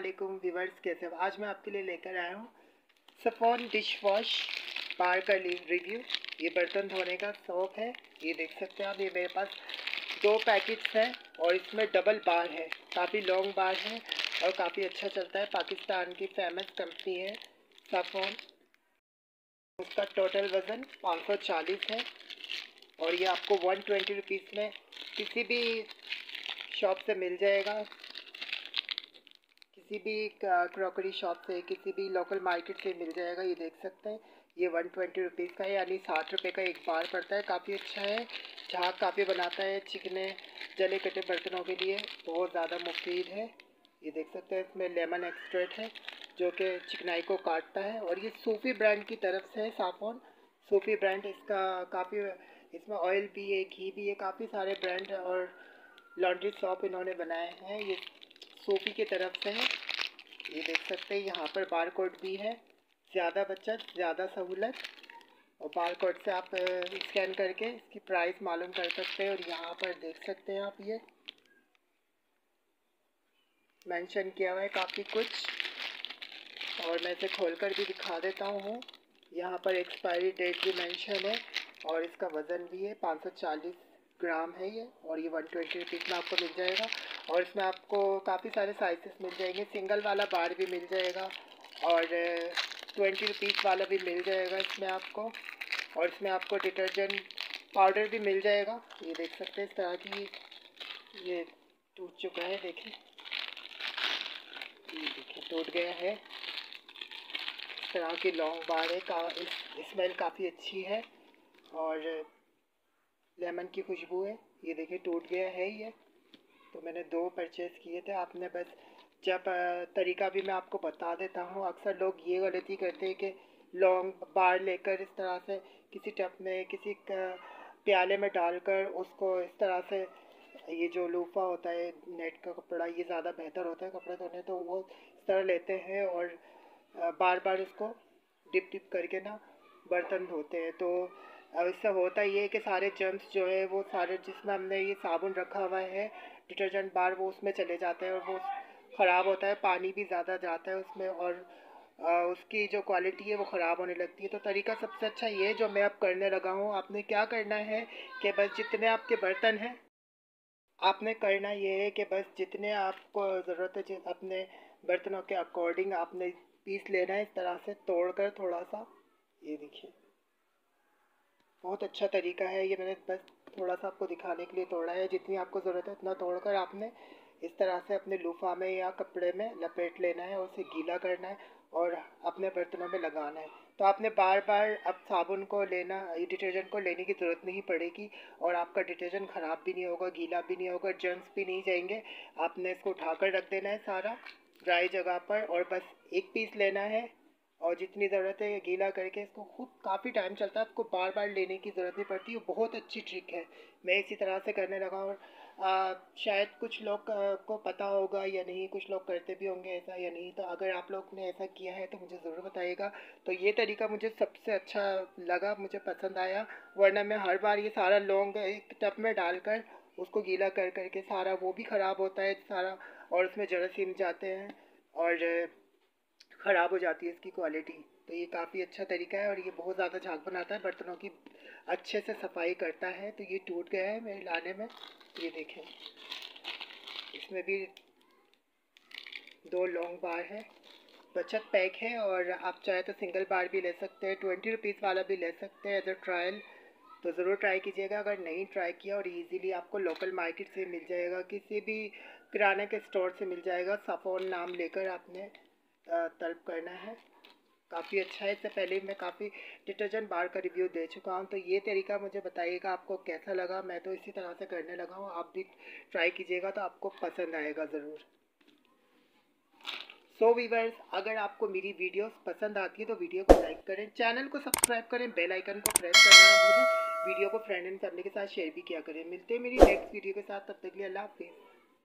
वालेकुम व्यूवर्स कैसे हो? आज मैं आपके लिए लेकर आया हूँ सफ़ोन डिश वॉश बार का रिव्यू ये बर्तन धोने का शौक है, ये देख सकते हैं आप, ये मेरे पास दो पैकेट्स हैं और इसमें डबल बार है। काफ़ी लॉन्ग बार है और काफ़ी अच्छा चलता है। पाकिस्तान की फ़ेमस कंपनी है सफ़ोन उसका टोटल वज़न 540 है और ये आपको वन ट्वेंटी में किसी भी शॉप से मिल जाएगा। किसी भी क्रॉकरी शॉप से किसी भी लोकल मार्केट से मिल जाएगा, ये देख सकते हैं। ये वन ट्वेंटी रुपीज़ का है, यानी साठ रुपये का एक बार पड़ता है। काफ़ी अच्छा है, झाग काफ़ी बनाता है चिकने, जले कटे बर्तनों के लिए। बहुत ज़्यादा मुफीद है। ये देख सकते हैं, इसमें लेमन एक्सट्रेट है, जो कि चिकनाई को काटता है। और ये सूफी ब्रांड की तरफ़ से है, साफोन। सूफी ब्रांड इसका काफ़ी, इसमें ऑयल भी है, घी भी है, काफ़ी सारे ब्रांड और लॉन्ड्री शॉप इन्होंने बनाए हैं। ये सोफी की तरफ़ से है। ये देख सकते हैं, यहाँ पर बार कोड भी है। ज़्यादा बचत, ज़्यादा सहूलत। और बार कोड से आप स्कैन करके इसकी प्राइस मालूम कर सकते हैं और यहाँ पर देख सकते हैं आप ये। मेंशन किया हुआ है काफ़ी कुछ। और मैं इसे खोल कर भी दिखा देता हूँ। यहाँ पर एक्सपायरी डेट भी मेंशन है और इसका वज़न भी है। 540 ग्राम है ये और ये वन ट्वेंटी रुपीज़ में आपको मिल जाएगा। और इसमें आपको काफ़ी सारे साइजेस मिल जाएँगे। सिंगल वाला बार भी मिल जाएगा और ट्वेंटी रुपीज़ वाला भी मिल जाएगा इसमें आपको। और इसमें आपको डिटर्जेंट पाउडर भी मिल जाएगा। ये देख सकते हैं इस तरह की ये टूट चुका है, देखिए। ये देखिए, टूट गया है। इस तरह की लॉन्ग बार है, का स्मेल काफ़ी अच्छी है। और लेमन की खुशबू है। ये देखिए, टूट गया है ये। तो मैंने दो परचेज़ किए थे। आपने बस जब तरीका भी मैं आपको बता देता हूँ। अक्सर लोग ये गलती करते हैं कि लॉन्ग बार लेकर इस तरह से किसी टप में, किसी प्याले में डालकर उसको इस तरह से ये जो लूफा होता है नेट का कपड़ा, ये ज़्यादा बेहतर होता है कपड़े धोने तो वो इस तरह लेते हैं और बार बार उसको डिप डिप करके ना बर्तन धोते हैं। तो अब इससे होता ये है कि सारे जर्म्स जो है, वो सारे जिसमें हमने ये साबुन रखा हुआ है डिटर्जेंट बार वो उसमें चले जाते हैं और वो ख़राब होता है, पानी भी ज़्यादा जाता है उसमें और उसकी जो क्वालिटी है वो ख़राब होने लगती है। तो तरीका सबसे अच्छा ये जो मैं अब करने लगा हूँ, आपने क्या करना है कि बस जितने आपके बर्तन हैं, आपने करना ये है कि बस जितने आपको ज़रूरत है अपने बर्तनों के अकॉर्डिंग आपने पीस लेना है, इस तरह से तोड़ कर थोड़ा सा ये देखिए। बहुत अच्छा तरीका है, ये मैंने बस थोड़ा सा आपको दिखाने के लिए तोड़ा है। जितनी आपको ज़रूरत है उतना तोड़कर आपने इस तरह से अपने लूफा में या कपड़े में लपेट लेना है और उसे गीला करना है और अपने बर्तनों में लगाना है। तो आपने बार बार अब साबुन को लेना, डिटर्जेंट को लेने की ज़रूरत नहीं पड़ेगी और आपका डिटर्जेंट ख़राब भी नहीं होगा, गीला भी नहीं होगा, जर्म्स भी नहीं जाएँगे। आपने इसको उठाकर रख देना है सारा, ड्राई जगह पर और बस एक पीस लेना है। और जितनी ज़रूरत है गीला करके इसको खुद काफ़ी टाइम चलता है आपको बार बार लेने की ज़रूरत नहीं पड़ती वो बहुत अच्छी ट्रिक है। मैं इसी तरह से करने लगा और आ, शायद कुछ लोग को पता होगा या नहीं कुछ लोग करते भी होंगे ऐसा या नहीं तो अगर आप लोग ने ऐसा किया है तो मुझे ज़रूर बताइएगा। तो ये तरीका मुझे सबसे अच्छा लगा मुझे पसंद आया वरना मैं हर बार ये सारा लौंग एक टब में डालकर उसको गीला कर करके सारा वो भी ख़राब होता है सारा और उसमें जरासीम जाते हैं और ख़राब हो जाती है इसकी क्वालिटी तो ये काफ़ी अच्छा तरीका है और ये बहुत ज़्यादा झाग बनाता है, बर्तनों की अच्छे से सफ़ाई करता है तो ये टूट गया है मेरे लाने में, ये देखें। इसमें भी दो लॉन्ग बार है, बचत पैक है और आप चाहे तो सिंगल बार भी ले सकते हैं ट्वेंटी रुपीज़ वाला भी ले सकते हैं एज अ ट्रायल तो ज़रूर ट्राई कीजिएगा, अगर नहीं ट्राई किया और इजीली आपको लोकल मार्केट से मिल जाएगा, किसी भी किराने के स्टोर से मिल जाएगा सफ़ोन नाम लेकर आपने तलब करना है। काफ़ी अच्छा है इससे पहले मैं काफ़ी डिटर्जेंट बार का रिव्यू दे चुका हूँ। तो ये तरीका मुझे बताइएगा आपको कैसा लगा? मैं तो इसी तरह से करने लगा हूँ। आप भी ट्राई कीजिएगा तो आपको पसंद आएगा ज़रूर। सो so, वीवर्स अगर आपको मेरी वीडियोस पसंद आती है तो वीडियो को लाइक करें चैनल को सब्सक्राइब करें बेल आइकन को प्रेस करना वीडियो को फ्रेंड एंड फैमिली के साथ शेयर भी किया करें। मिलते हैं मेरी नेक्स्ट वीडियो के साथ तब तक के लिए अल्लाह हाफिज़।